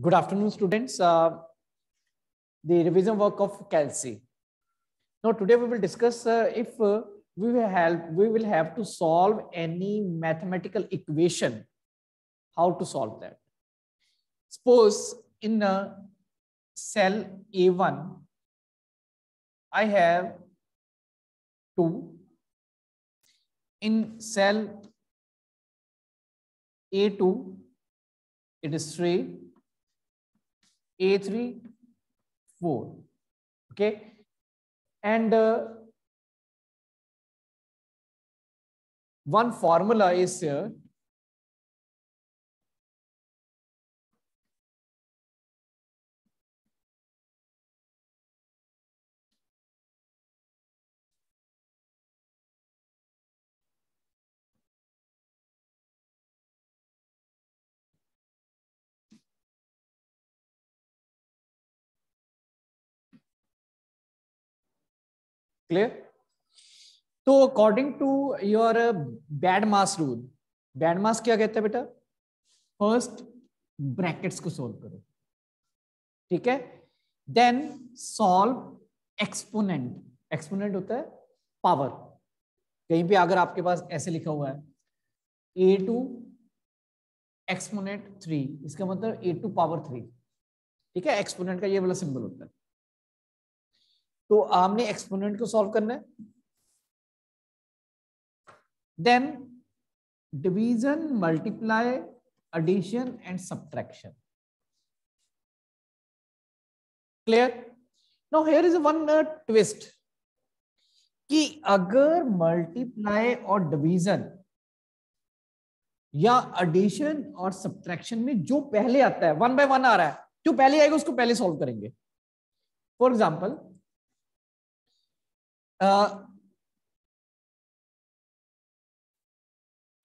Good afternoon, students. Uh, the revision work of Calci. Now, today we will discuss uh, if uh, we will have we will have to solve any mathematical equation. How to solve that? Suppose in a cell A1, I have two. In cell A2, it is three a3, 4. Okay. And uh, one formula is here. Clear तो according to your BODMAS rule BODMAS क्या कहता है बेटा? First brackets को solve करो। ठीक है? Then solve exponent exponent होता है पावर कहीं पे अगर आपके पास ऐसे लिखा हुआ है ए टू एक्सपोनेंट थ्री इसका मतलब ए टू पावर थ्री ठीक है? एक्सपोनेंट का ये वाला सिंबल होता है। तो हमने एक्सपोनेंट को सॉल्व करना है। Then division multiply addition and subtraction clear no here is one twist कि अगर मल्टीप्लाई और डिवीज़न या एडिशन और सब्ट्रैक्शन में जो पहले आता है वन बाय वन आ रहा है, जो पहले आएगा उसको पहले सॉल्व करेंगे। For example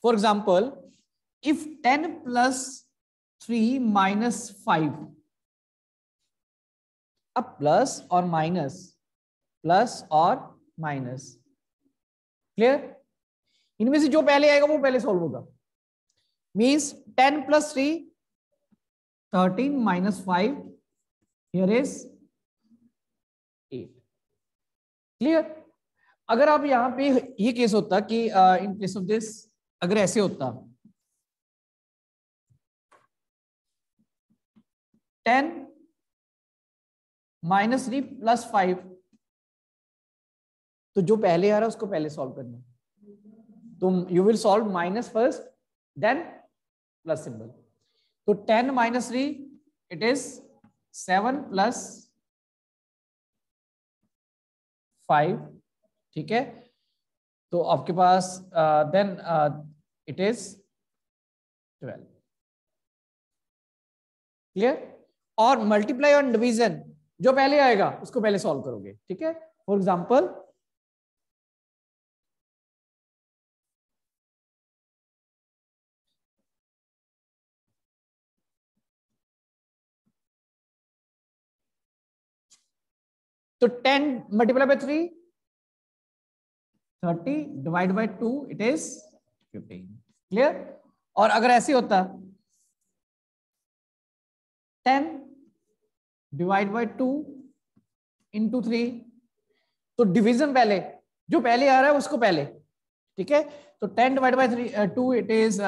for example if ten plus three minus five अब प्लस और माइनस प्लस और माइनस क्लियर इनमें से जो पहले आएगा वो पहले सॉल्व होगा। Means ten plus three thirteen minus five here is eight clear अगर आप यहाँ पे ये केस होता कि इन प्लेस ऑफ़ दिस अगर ऐसे होता। Ten minus three plus five तो जो पहले आ रहा है, उसको पहले सॉल्व करना। तो you will solve minus first then plus symbol तो ten minus three it is seven plus five ठीक है? तो आपके पास then it is twelve clear और मल्टीप्लाई ऑन डिवीज़न जो पहले आएगा, उसको पहले सॉल्व करोगे, ठीक है? फॉर एग्ज़ाम्पल तो ten multiply by three thirty divide by two it is fifteen clear और अगर ऐसे होता, ten divide by two into three तो डिवीज़न पहले, जो पहले आ रहा है उसको पहले, ठीक है? तो ten divide by three two it is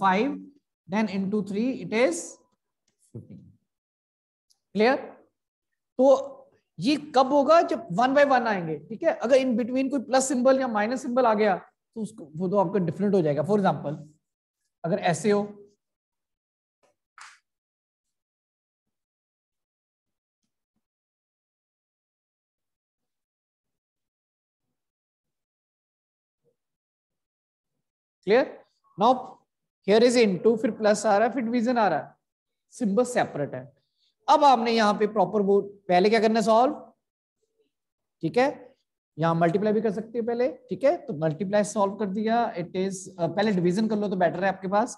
five then into three it is fifteen clear तो ये कब होगा जब वन बाय वन आएँगे, ठीक है? अगर इन बिटवीन कोई प्लस सिंबल या माइनस सिंबल आ गया तो उसको, वो तो आपका डिफरेंट हो जाएगा। फॉर एग्जांपल अगर ऐसे हो clear now here is into फिर प्लस आ रहा है, फिर डिवीज़न आ रहा है। सिंबल सेपरेट है। अब आपने यहाँ पे प्रॉपर वो पहले क्या करना है सॉल्व ठीक है? यहाँ मल्टीप्लाई भी कर सकते हैं पहले, ठीक है? तो मल्टीप्लाई सॉल्व कर दिया। इट इज़ पहले डिवीज़न कर लो तो बेटर है आपके पास।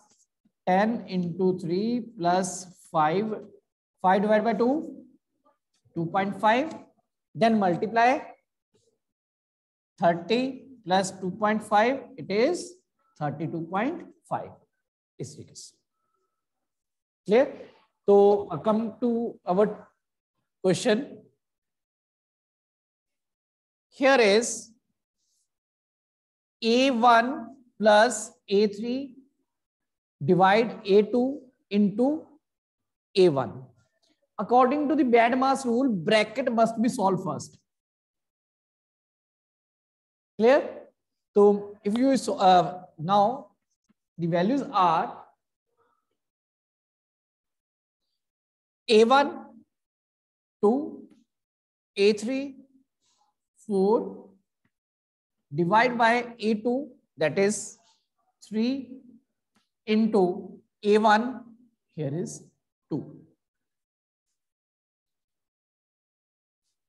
Ten into three plus five five divide by two two point five then multiply thirty plus two point five it is thirty two point five इस तरीके से। Clear So uh, come to our question. Here is A1 plus A3 divide A2 into A1. According to the BADMAS rule, bracket must be solved first. Clear? So if you uh, now the values are A1, 2, A3, 4, divide by A2, that is 3 into A1, here is 2.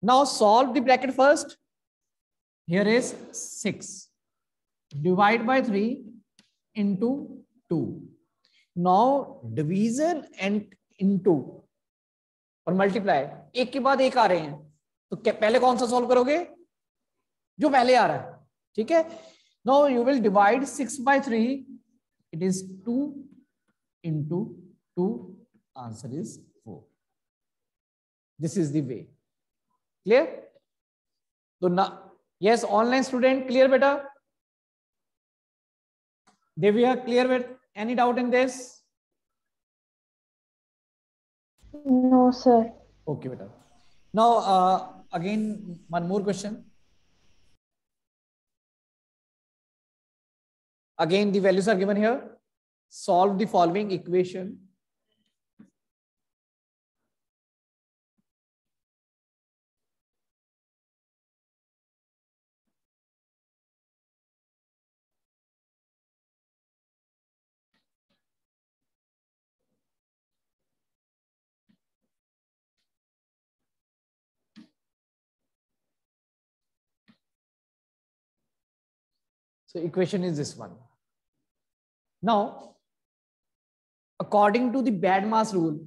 Now solve the bracket first. Here is 6. Divide by 3 into 2. Now division and into और multiply एक के बाद एक आ रहे हैं। तो पहले कौन सा सॉल्व करोगे? जो पहले आ रहा है। ठीक है? No you will divide six by three it is two into two answer is four this is the clear तो ना यस ऑनलाइन स्टूडेंट क्लियर बेटा? Deviya clear bat any doubt in this No, sir. Okay, beta. Now, uh, again, one more question. Again, the values are given here. Solve the following equation. So equation is this one. Now, according to the BADMAS rule,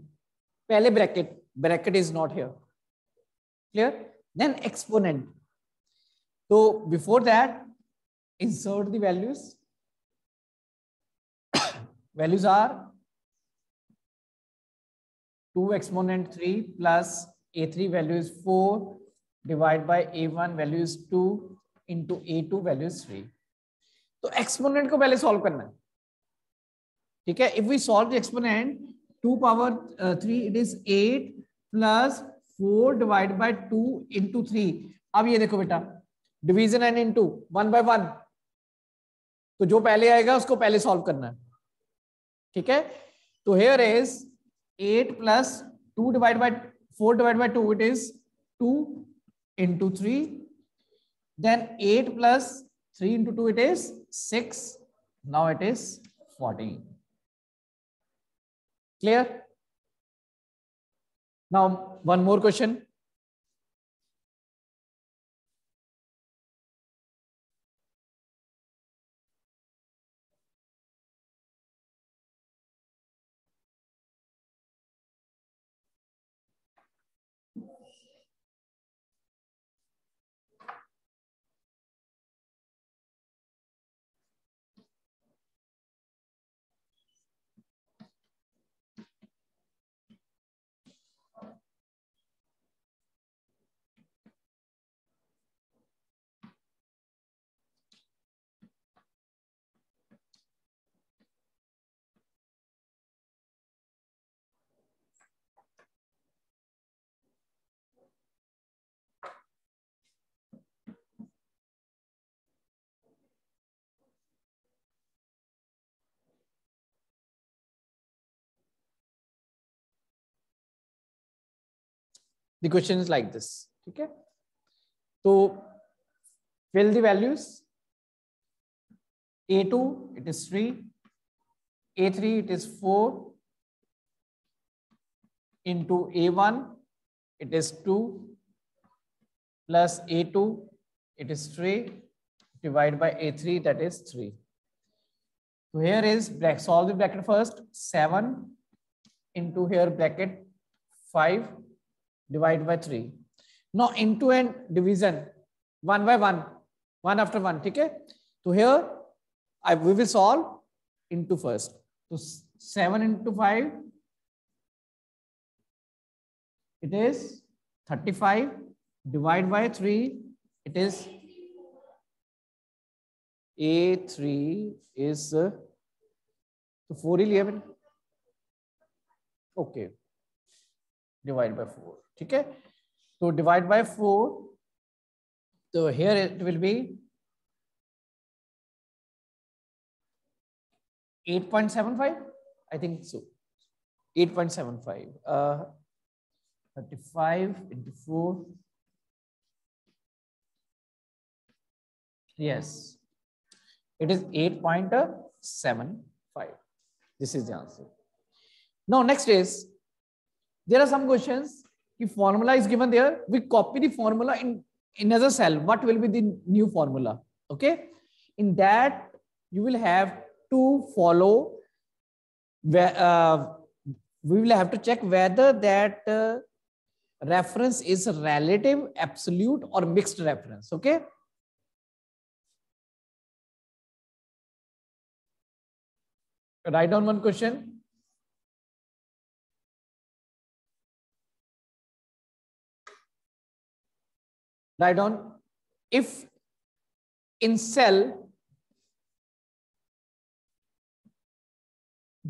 pehle bracket, bracket is not here. Clear? Then exponent. So before that, insert the values. values are 2 exponent 3 plus a3 value is 4 divided by a1 value is 2 into a2 value is 3. तो exponent को पहले solve करना है। ठीक है? If we solve exponent two power three it is eight plus four divide by two into three अब ये देखो बेटा division and into one by one तो जो पहले आएगा, उसको पहले सॉल्व करना है। ठीक है? तो here is eight plus two divide by four divide by two it is two into three then eight plus 3 into 2 it is 6. Now it is 14. Clear? Now one more question. The question is like this. Okay. So fill the values. A2, it is 3. A3, it is 4. Into A1, it is 2. Plus A2, it is 3. Divided by A3, that is 3. So here is black, solve the bracket first. 7 into here bracket 5 divide by 3. Now into and division one by one, one after one. Okay. So here I we will solve into first. So 7 into 5 it is 35 divide by 3 it is a3 is uh, तो four ही लिया मैंने okay divide by four ठीक है तो divide by four तो here it will B 8.75 i think so 8.75 uh 35 into 4 yes it is 8.75 this is the answer now next is there are some questions if formula is given there we copy the formula in another cell. What will be the new formula? Okay? In that you will have to follow where uh, we will have to check whether that uh, reference is relative absolute or mixed reference. Okay? Write down one question write down if in cell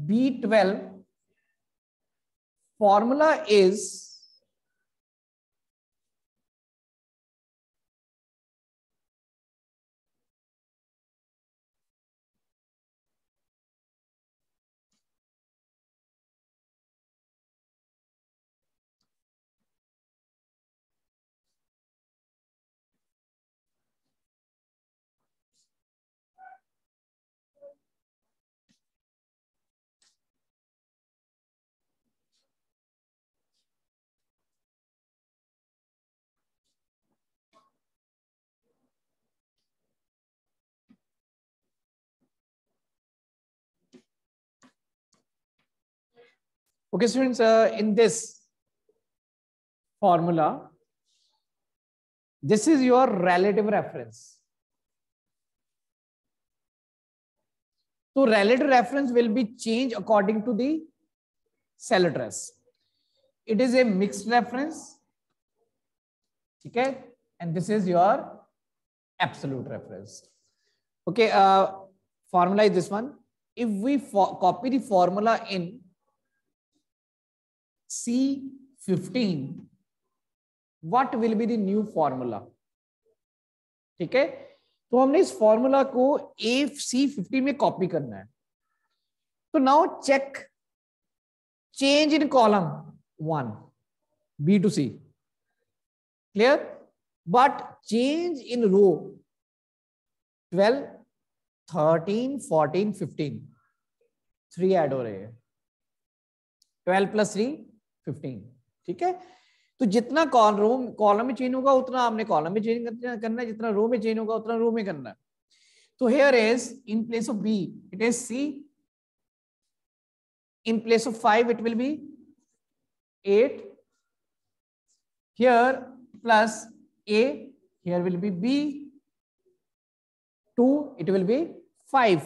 B12 formula is Okay, students, uh, in this formula, this is your relative reference. So relative reference will be changed according to the cell address. It is a mixed reference. Okay, and this is your absolute reference. Okay, uh, formula is this one. If we copy the formula in C15, what will be the new formula? ठीक है? तो हमने इस formula को A C fifteen में copy करना है। तो now check change in column one B two C clear but change in row twelve thirteen fourteen fifteen three add हो रहे हैं। ट्वेल्व प्लस थ्री फिफ्टीन ठीक है? तो जितना कॉलम कॉलम में चेंज होगा, उतना आपने कॉलम में चेंज करना है। जितना रो में चेंज होगा, उतना रो में करना है। तो here is in place of B it is C in place of five it will be eight here plus A here will be B two it will be five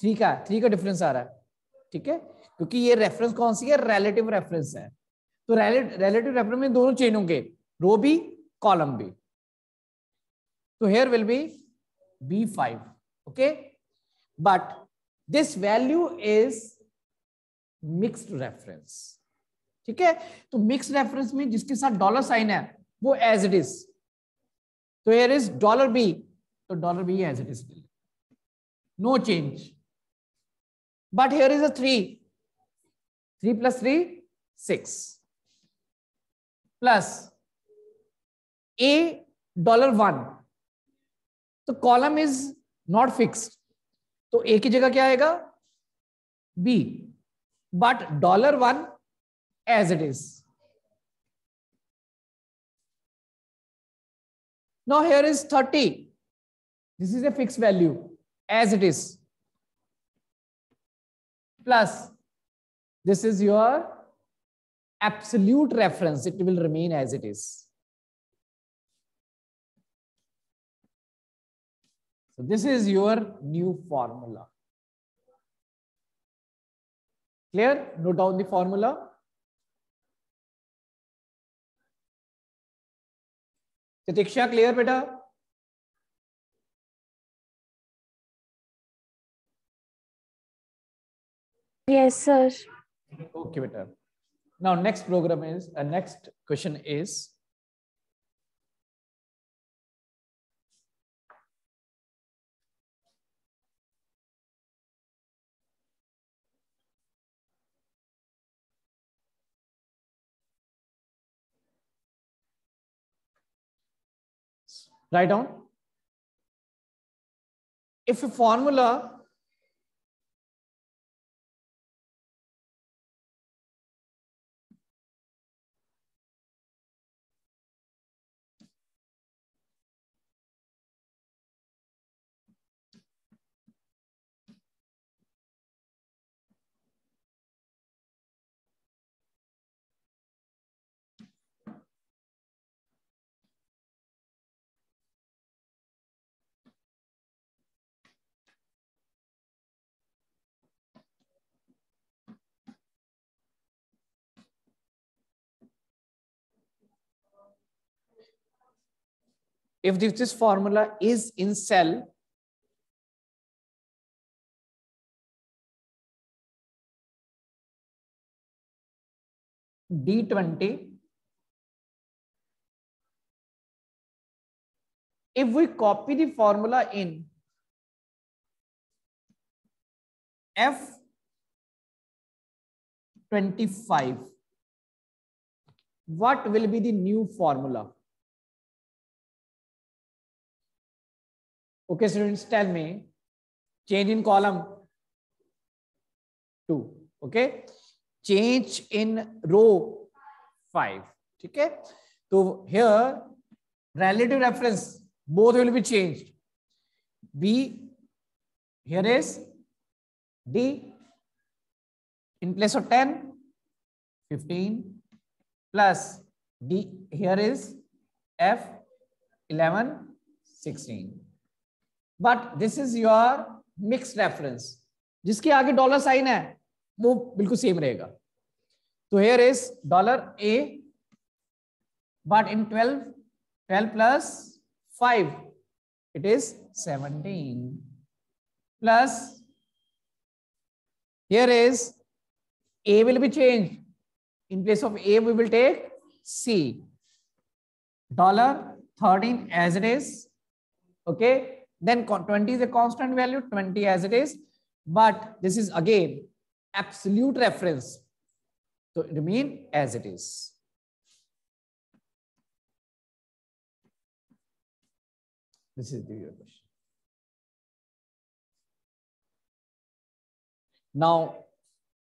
three का three का difference आ रहा है, ठीक है? क्योंकि ये reference कौन सी है? रिलेटिव रेफरेंस है। तो रिलेटिव रेफरेंस में दोनों चेन होंगे। रो भी कॉलम भी तो here will be B five okay but this value is mixed reference ठीक है? तो मिक्स रेफरेंस में जिसके साथ डॉलर साइन है, वो एज इट इज़ तो हेयर इज़ डॉलर बी तो dollar B as it is no change but here is a three three plus three six plus A dollar one तो column is not fixed तो A की जगह क्या आएगा? B but dollar one as it is now here is 30 this is a fixed value as it is. Plus, this is your absolute reference. It will remain as it is. So this is your new formula. Clear? Note down the formula. Titiksha, clear beta? Yes, sir. Okay, beta. Now, next program is, uh, next question is, write down. If a formula if this, formula is in cell D20, if we copy the formula in F25, what will be the new formula? Okay, students, tell me. Change in column 2. Okay. Change in row 5. Okay. So here, relative reference, both will be changed. B, here is D, in place of 10, 15, plus D, here is F, 11, 16. But this is your mix reference जिसके आगे dollar sign है, वो बिल्कुल same रहेगा। तो here is dollar A but in twelve twelve plus five it is seventeen plus here is a will be changed. In place of a, we will take c. Dollar 13 as it is, okay? Then 20 is a constant value, 20 as it is. But this is again absolute reference. So it remain as it is. This is the question. Now,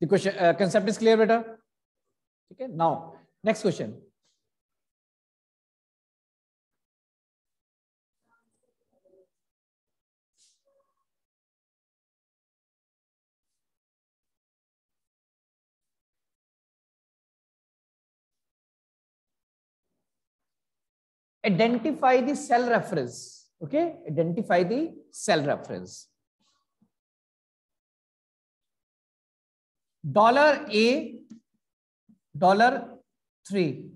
the question uh, concept is clear, better. Okay. Now, next question. Identify the cell reference. Okay, identify the cell reference. Dollar A, dollar three.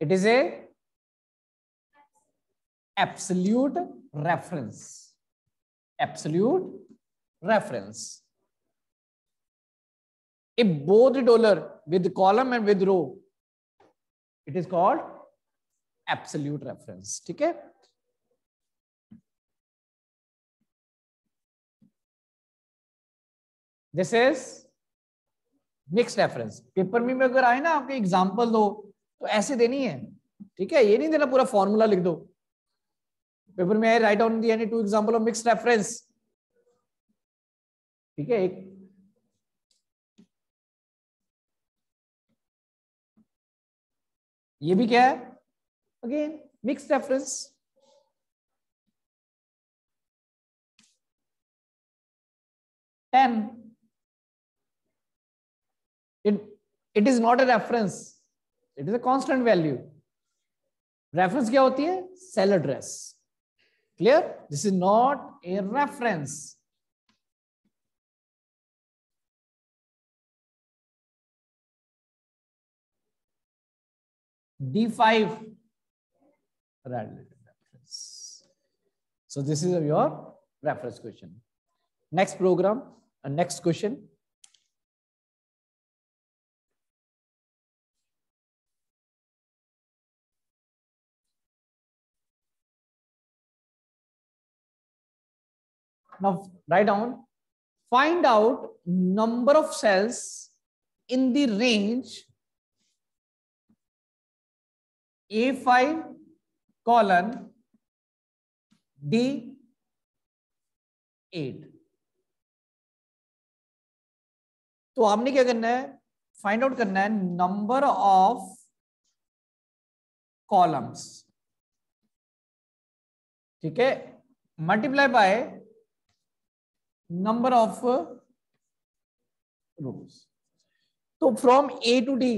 It is a absolute reference. Absolute reference. If both dollar with column and with row it is called absolute reference. ठीक है? This is mix reference paper में अगर आए ना, आपके example दो तो ऐसे देनी है। ठीक है? ये नहीं देना, पूरा फॉर्मूला लिख दो। पेपर में आए right on the two example of mix reference ठीक है? एक ये भी क्या है? Again mix reference ten it is not a reference it is a constant value reference क्या होती है? Cell address clear this is not a reference D5 relative reference. So this is your reference question. Next program, uh, next question. Now write down, find out number of cells in the range A five colon D eight तो आपने क्या करना है? Find out करना है number of columns ठीक है? Multiply by number of rows तो from A to D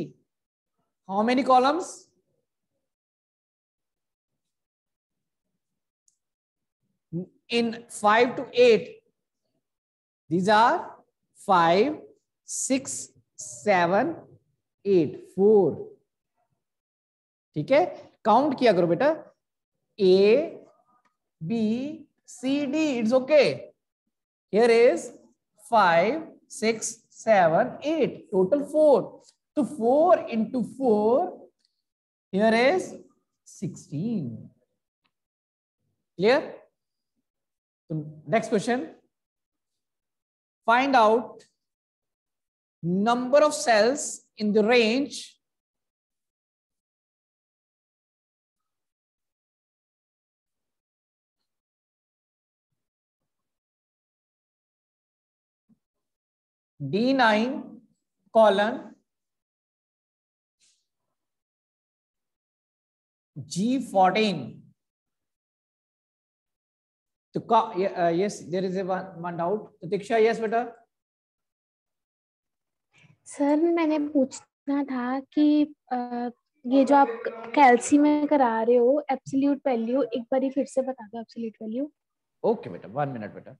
how many columns in 5 to 8 these are 5 6 7 8 4 ठीक है? काउंट किया करो बेटा। A B C D it's okay here is five six seven eight total four तो four into four here is sixteen clear So next question. Find out number of cells in the range D9 colon G14. So, uh, yes, there is a one, one doubt. Tiksha, yes, beta. Sir मैंने पूछना था कि आ, ये जो आप कैल्सी में करा रहे हो एब्सोल्यूट वैल्यू एक बार फिर से बता दो एब्सोल्यूट वैल्यू ओके बेटा वन मिनट बेटा।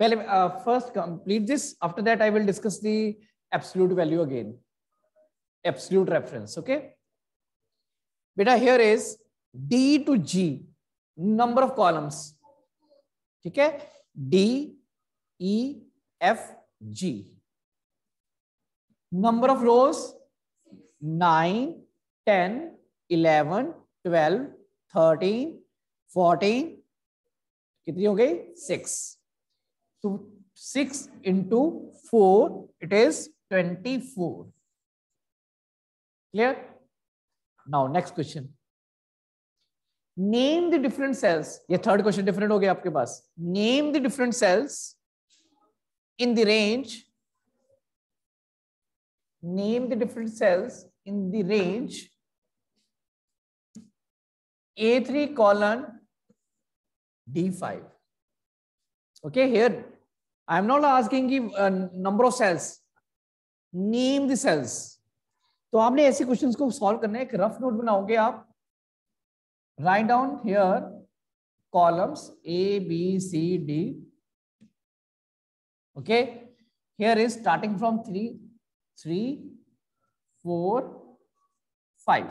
पहले first complete this after that I will discuss the absolute value again absolute reference okay बेटा here is D to G number of columns ठीक है D E F G number of rows nine ten eleven twelve thirteen fourteen कितनी हो गई six So 6 into 4, it is 24. Clear? Now, next question. Name the different cells ये third question different हो गया आपके पास. Name the different cells in the range name the different cells in the range A three colon D five okay here I am not asking number of cells name the cells तो आपने ऐसे question को solve करना है. एक rough note बनाओगे आप. Write down here columns A, B, C, D. Okay. Here is starting from 3, 3, 4, 5.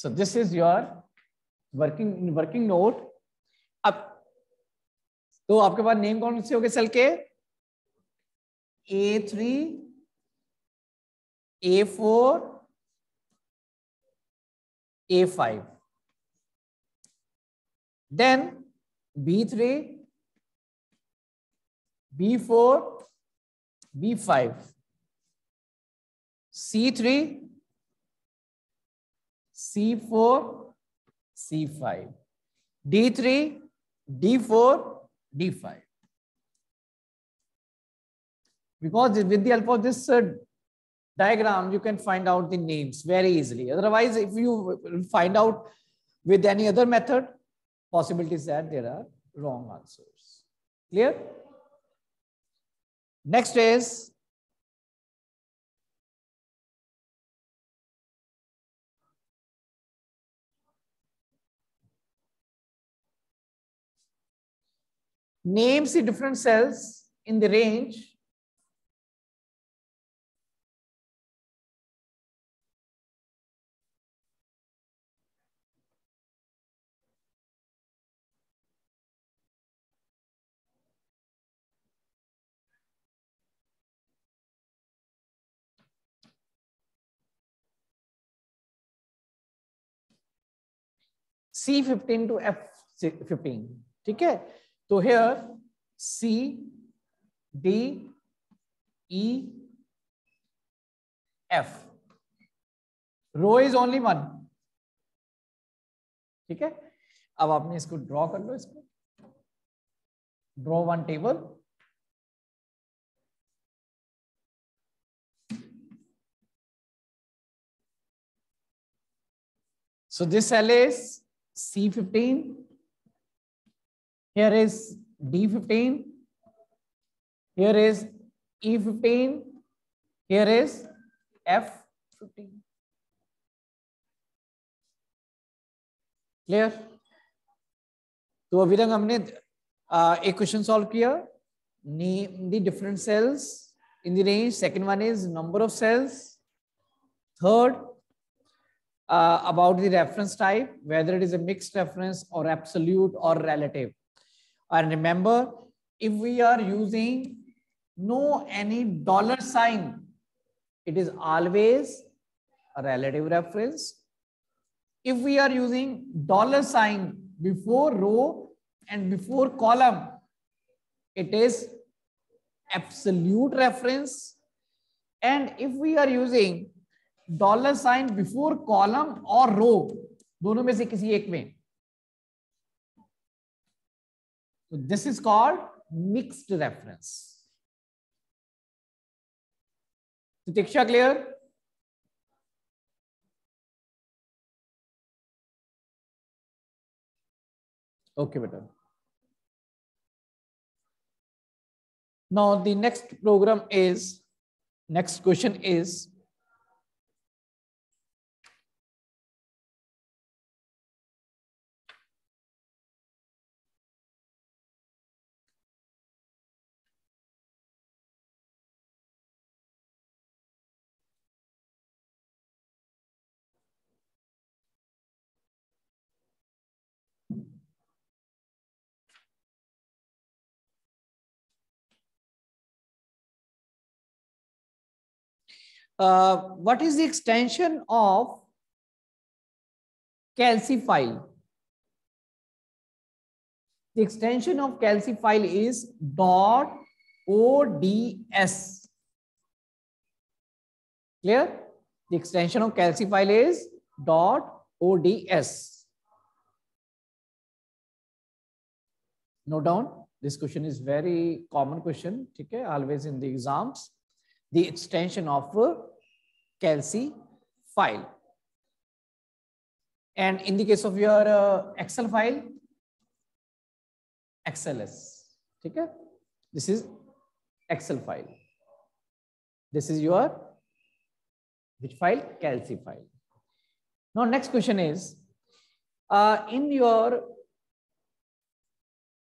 So this is your working working note. अब तो आपके पास नेम कौन से हो गए सेल के? A three A four A five then B three B four B five C three C4, C5, D3, D4, D5. Because with the help of this uh, diagram, you can find out the names very easily. Otherwise, if you find out with any other method, possibilities that there are wrong answers. Clear? Next is names the different cells in the range C fifteen to F fifteen ठीक है तो here C D E F row is only one ठीक है? अब आपने इसको draw कर लो इसको draw one table So this cell is C15. Here is D15. Here is E15. Here is F15. Clear? तो अभी तक हमने एक क्वेश्चन सॉल्व किया the different cells in the range second one is number of cells third uh, about the reference type, whether it is a mixed reference or absolute or relative. And remember, if we are using no any dollar sign, it is always a relative reference. If we are using dollar sign before row and before column, it is absolute reference. And if we are using dollar sign before column और रो दोनों में से किसी एक में So this is called mixed reference. Tiksha clear? Okay, better. Now the next program is, next question is uh, what is the extension of calci file? The extension of calci file is dot ODS. Clear? The extension of calci file is dot ODS. No doubt, This question is very common question. Okay, always in the exams. The extension of a calci file. And in the case of your uh, Excel file, XLS. Okay? This is Excel file. This is your which file? Calci file. Now, next question is uh, in your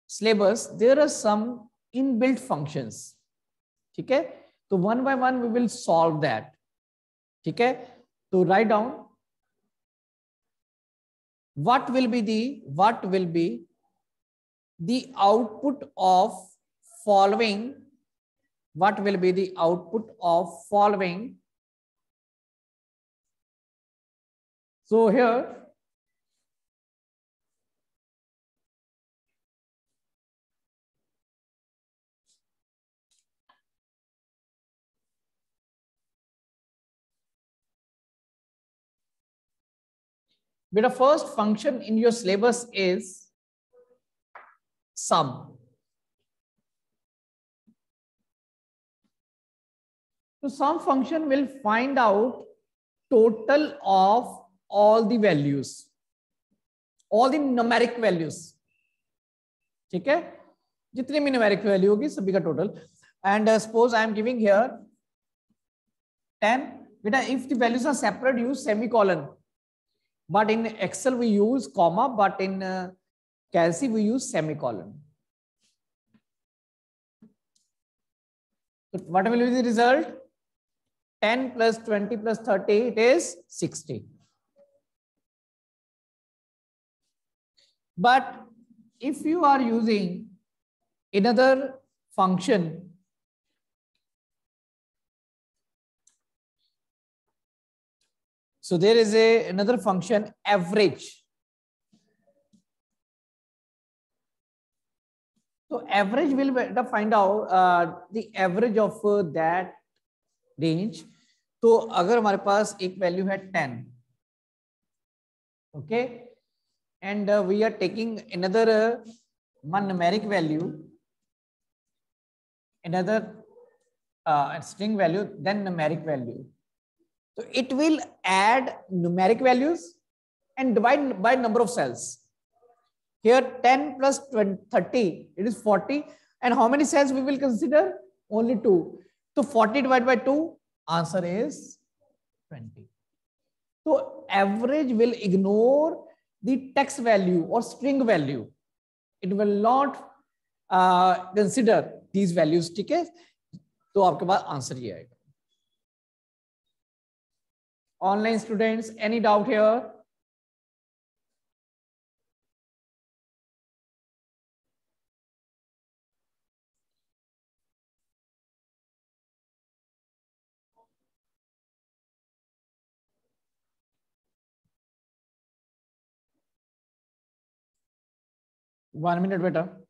syllabus, there are some inbuilt functions. Okay? So, one by one, we will solve that. ठीक है तो write down what will be the what will be the output of following what will be the output of following so here But the first function in your syllabus is sum. So some function will find out total of all the values, all the numeric values. ठीक है जितनी भी numeric value होगी सभी का total and suppose I am giving here 10 beta if the values are separate use semicolon But in Excel, we use comma, but in uh, we use semicolon. What will be the result? 10 plus 20 plus 30, it is 60. But if you are using another function so there is a another function average. So average will find out uh, the average of uh, that range. तो अगर हमारे पास एक value है ten okay and we are taking another uh, one numeric value another uh, string value then numeric value so it will add numeric values and divide by number of cells Here 10 plus 20, 30, it is 40. And how many cells we will consider? Only two. So 40 divided by 2, answer is 20. So average will ignore the text value or string value. It will not uh, consider these values. ठीक है तो आपके पास answer ये आएगा Online students, any doubt here? One minute better.